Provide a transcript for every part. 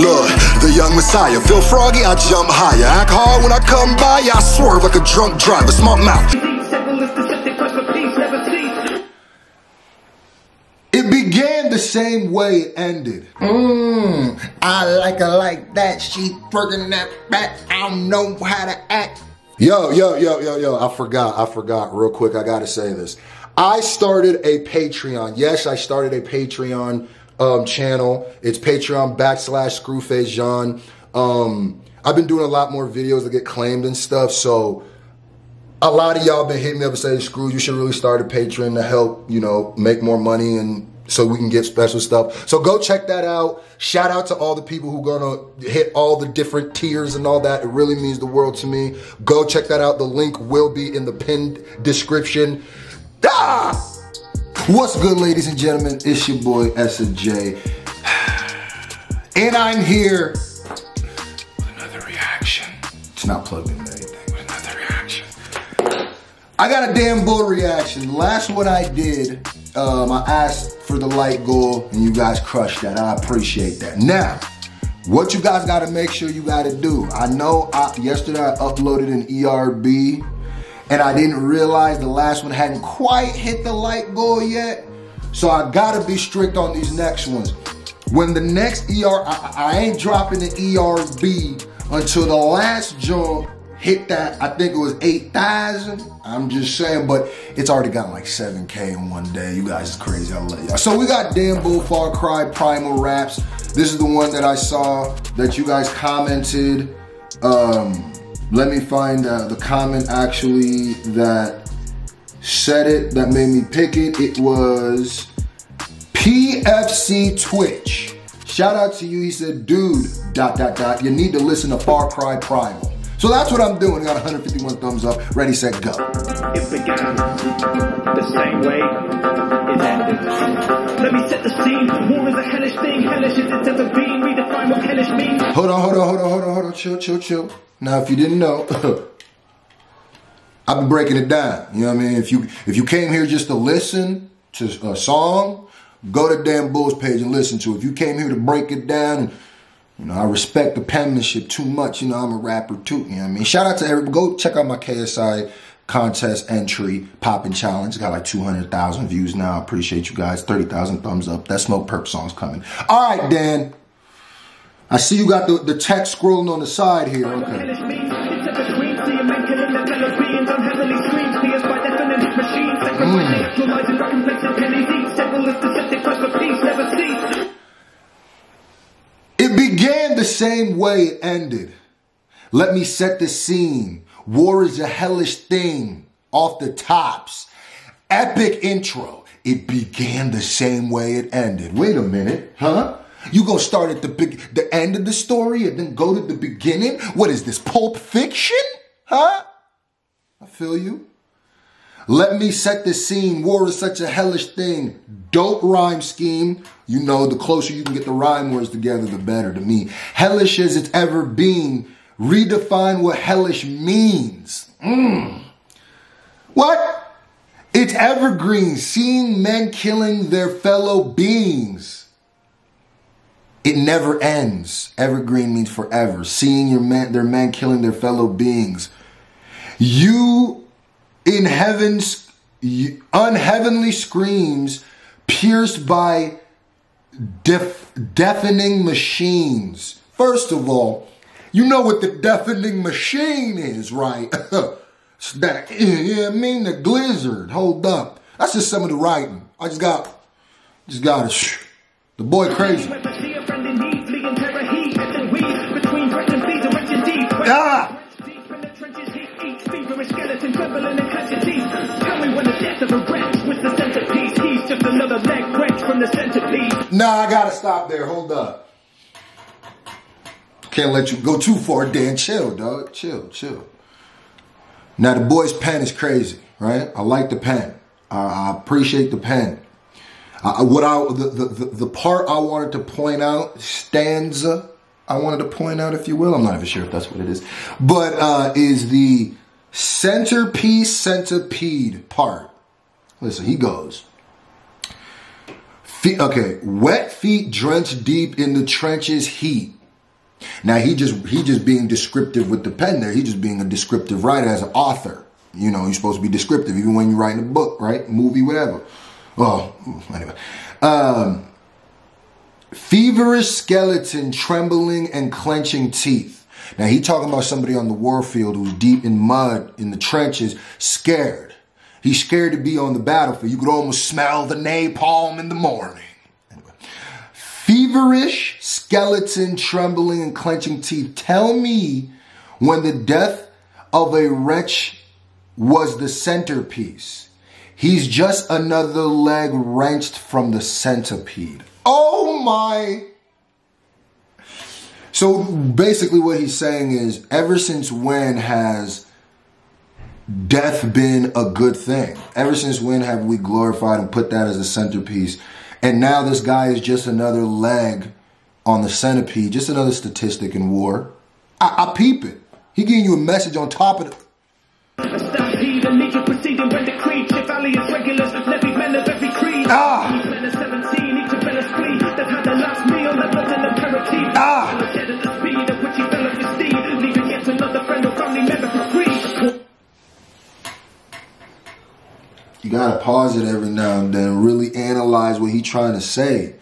Look, the young messiah. Feel froggy, I jump higher. Act hard when I come by, I swerve like a drunk driver. Smart mouth. It began the same way it ended. Mmm, I like her like that. She working that back. I don't know how to act. Yo, yo, yo, yo, yo, I forgot, I forgot real quick. I gotta say this. I started a Patreon. Yes, I started a Patreon um, channel. It's Patreon backslash Scru Face Jean. Um, I've been doing a lot more videos that get claimed and stuff. So a lot of y'all been hitting me up and saying, Screw, you should really start a Patreon to help, you know, make more money and so we can get special stuff. So go check that out. Shout out to all the people who gonna hit all the different tiers and all that. It really means the world to me. Go check that out. The link will be in the pinned description. Ah! What's good, ladies and gentlemen? It's your boy S.J. And I'm here with another reaction. It's not plugged into anything, but another reaction. I got a Dan Bull reaction. Last one I did, um, I asked for the light goal and you guys crushed that. I appreciate that. Now, what you guys gotta make sure you gotta do. I know I, yesterday I uploaded an ERB and I didn't realize the last one hadn't quite hit the light goal yet. So I gotta be strict on these next ones. When the next ER, I, I ain't dropping the ERB until the last jump hit that, I think it was 8,000. I'm just saying, but it's already gotten like 7K in one day. You guys is crazy, I love y'all. So we got Dan Bull Far Cry Primal Raps. This is the one that I saw that you guys commented. Um, let me find uh, the comment actually that said it, that made me pick it. It was PFC Twitch. Shout out to you. He said, dude, dot, dot, dot, you need to listen to Far Cry Primal. So that's what I'm doing. Got 151 thumbs up. Ready, set, go. It began the same way it ended. Let me set the scene. War is a hellish thing. Hellish it's ever been. Hold on, hold on, hold on, hold on, hold on. Chill, chill, chill. Now, if you didn't know, I've been breaking it down. You know what I mean? If you if you came here just to listen to a song, go to Dan Bull's page and listen to it. If you came here to break it down, you know, I respect the penmanship too much. You know, I'm a rapper too. You know what I mean? Shout out to everybody. Go check out my KSI contest entry popping challenge. Got like 200,000 views now. Appreciate you guys. 30,000 thumbs up. That Smoke Perp song's coming. All right, Dan. I see you got the, the text scrolling on the side here. Okay. Hellish means it's ever between. See a man killing the fellow beings on heavenly screens. Pierced by definite machines. Sacrificing actual lives and recompensing pennies each. Several is deceptive. Quest for peace never cease. It began the same way it ended. Let me set the scene. War is a hellish thing. Off the tops. Epic intro. It began the same way it ended. Wait a minute, huh? You gonna start at the big, the end of the story and then go to the beginning? What is this, Pulp Fiction? Huh? I feel you. Let me set the scene. War is such a hellish thing. Dope rhyme scheme. You know, the closer you can get the rhyme words together, the better to me. Hellish as it's ever been. Redefine what hellish means. Mm. What? It's evergreen. Seeing men killing their fellow beings. It never ends. Evergreen means forever. Seeing your man, their men killing their fellow beings. You in heaven's unheavenly screams pierced by def, deafening machines. First of all, you know what the deafening machine is, right? it's that, yeah, I mean, the blizzard. Hold up. That's just some of the writing. I just got, just got it. The boy crazy. Nah, I gotta stop there. Hold up. Can't let you go too far, Dan. Chill, dog. Chill, chill. Now, the boy's pen is crazy, right? I like the pen. I, appreciate the pen. What I the, the the part I wanted to point out stanza I wanted to point out, if you will. I'm not even sure if that's what it is, but uh, is the centerpiece centipede part. Listen, he goes. Feet, okay, wet feet drenched deep in the trenches heat. Now he just he just being descriptive with the pen there. He just being a descriptive writer as an author. You know, you're supposed to be descriptive even when you're writing a book, right? Movie, whatever. Well, anyway. Um, feverish skeleton, trembling and clenching teeth. Now he talking about somebody on the warfield who's deep in mud in the trenches, scared. He's scared to be on the battlefield. You could almost smell the napalm in the morning. Anyway. Feverish skeleton, trembling and clenching teeth. Tell me when the death of a wretch was the centerpiece. He's just another leg wrenched from the centipede. Oh my. So basically, what he's saying is ever since when has death been a good thing? Ever since when have we glorified and put that as a centerpiece? And now this guy is just another leg on the centipede, just another statistic in war. I, I peep it. He giving you a message on top of it. A ah. stampede, You gotta pause it every now and then, really analyze what he's trying to say.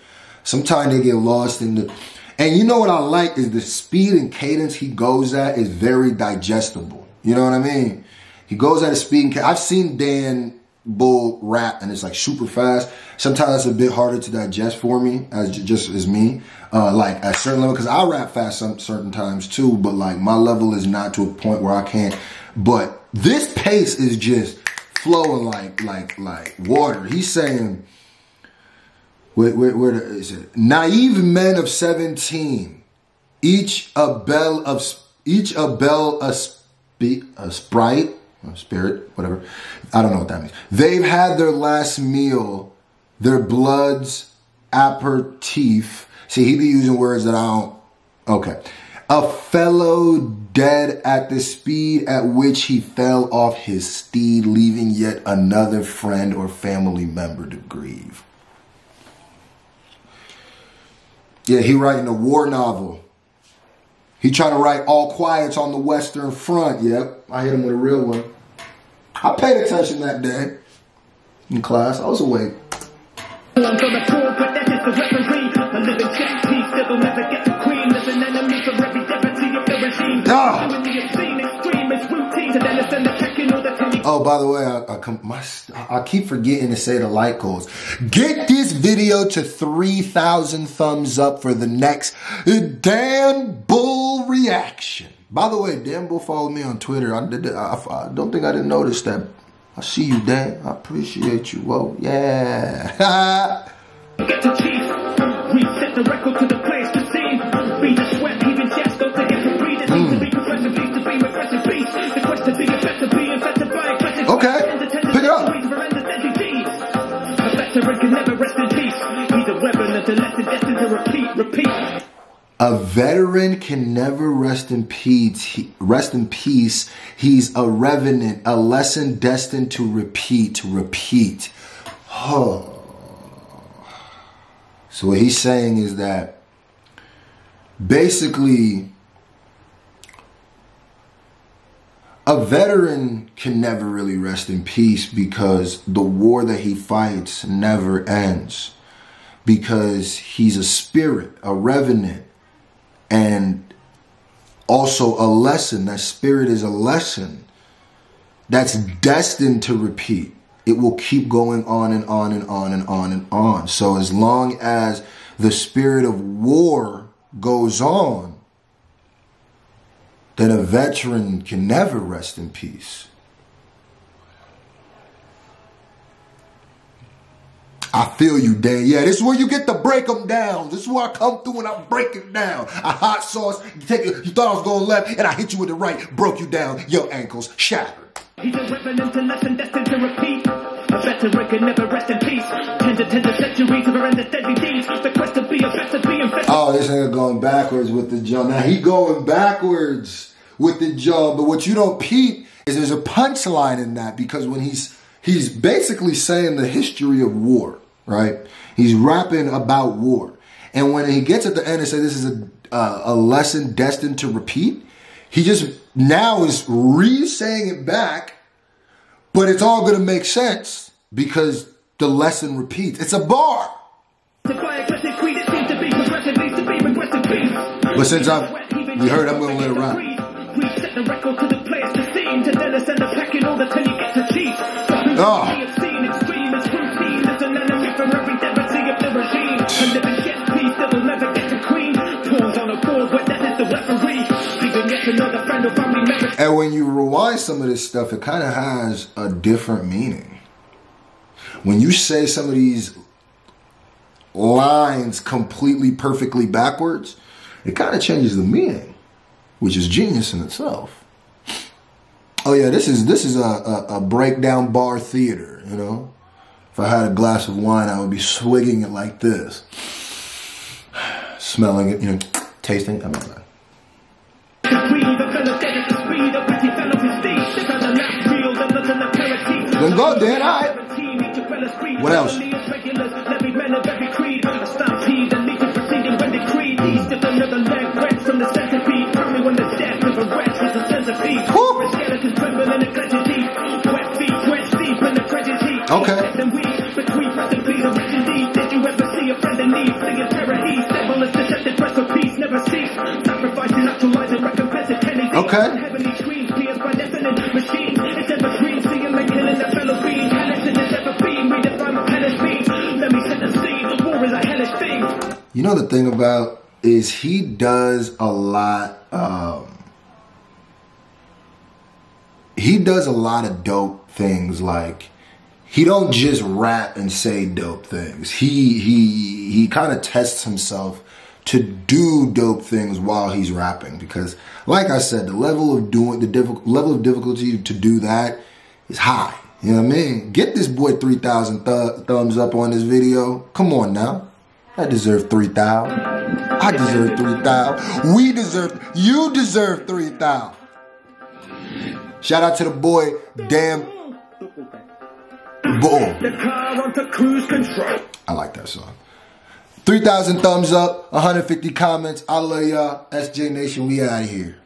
Sometimes they get lost in the. And you know what I like is the speed and cadence he goes at is very digestible. You know what I mean? He goes at a speed and I've seen Dan Bull rap and it's like super fast. Sometimes it's a bit harder to digest for me as just as me. Uh, like at certain level, because I rap fast some certain times too, but like my level is not to a point where I can't. But this pace is just flowing like like like water. He's saying, where, where, where is it? Naive men of 17, each a bell of, each a bell a, a sprite, a spirit, whatever. I don't know what that means. They've had their last meal, their blood's aperitif. See, he be using words that I don't, okay. A fellow dead at the speed at which he fell off his steed, leaving yet another friend or family member to grieve. Yeah, he writing a war novel. He trying to write All Quiet's on the Western Front. Yep, I hit him with a real one. I paid attention that day in class. I was awake. Oh, by the way, I, I, my, I keep forgetting to say the like goals. Get this video to 3,000 thumbs up for the next Dan Bull reaction. By the way, Dan Bull followed me on Twitter. I, did, I, I don't think I didn't notice that. I see you, Dan. I appreciate you. Whoa, yeah. Get chief. Reset the record to the place A veteran can never rest in peace. He's a lesson destined to repeat, repeat. A veteran can never rest in peace. He, rest in peace. He's a revenant, a lesson destined to repeat, repeat. Oh. So what he's saying is that basically a veteran can never really rest in peace because the war that he fights never ends because he's a spirit, a revenant, and also a lesson. That spirit is a lesson that's destined to repeat. It will keep going on and on and on and on and on. So as long as the spirit of war goes on, then a veteran can never rest in peace. I feel you, Dan. Yeah, this is where you get to break them down. This is where I come through and I break it down. A hot sauce. You take it. You thought I was going left, and I hit you with the right. Broke you down. Your ankles shattered. He's a revenant, a lesson destined to repeat. A veteran can never rest in peace. Tens and tens of centuries of horrendous deadly deeds. The quest to be a better, be infected. Oh, this nigga going backwards with the jump. Now he going backwards with the jump. But what you don't peep is there's a punchline in that because when he's he's basically saying the history of war, right? He's rapping about war. And when he gets at the end and says this is a uh, a lesson destined to repeat, he just now is re-saying it back, but it's all going to make sense because the lesson repeats. It's a bar. But since I've we heard, I'm going to let it ride. Set the record to the players to see to then send a pack in order till you get to cheat. Oh. Seen extreme is routine. There's an enemy from every devotee of the regime. And if it gets peace, they will the queen. Pause on a board where that is the referee. Even yet another friend or family member. And when you rewind some of this stuff, it kind of has a different meaning. When you say some of these lines completely perfectly backwards, it kind of changes the meaning, which is genius in itself. Oh yeah, this is this is a, a, a breakdown bar theater. You know, if I had a glass of wine, I would be swigging it like this, smelling it, you know, tasting. I mean, Then go, Dan, all right. What else? Okay. Okay. You know the thing about is he does a lot. Um, he does a lot of dope things. Like he don't just rap and say dope things. He he he kind of tests himself to do dope things while he's rapping because, like I said, the level of doing the level of difficulty to do that is high. You know what I mean? Get this boy 3,000 th- thumbs up on this video. Come on now. I deserve 3,000. I deserve 3,000. We deserve, you deserve 3,000. Shout out to the boy, Dan Bull. The car onto cruise control. I like that song. 3,000 thumbs up, 150 comments. I love y'all. SJ Nation, we out of here.